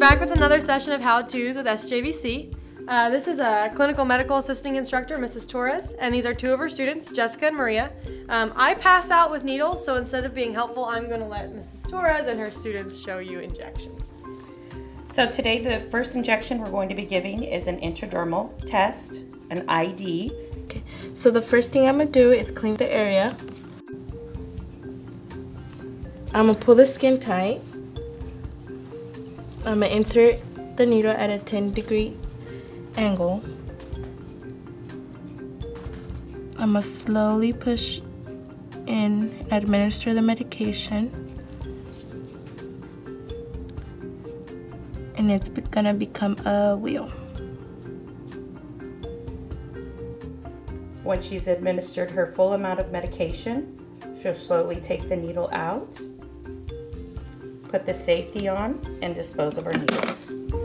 back with another session of How To's with SJVC. Uh, this is a clinical medical assisting instructor, Mrs. Torres, and these are two of her students, Jessica and Maria. Um, I pass out with needles, so instead of being helpful, I'm going to let Mrs. Torres and her students show you injections. So today the first injection we're going to be giving is an intradermal test, an ID. Okay, so the first thing I'm gonna do is clean the area. I'm gonna pull the skin tight. I'm gonna insert the needle at a 10 degree angle. I'm gonna slowly push in and administer the medication. And it's gonna become a wheal. When she's administered her full amount of medication, she'll slowly take the needle out, put the safety on, and dispose of our needle.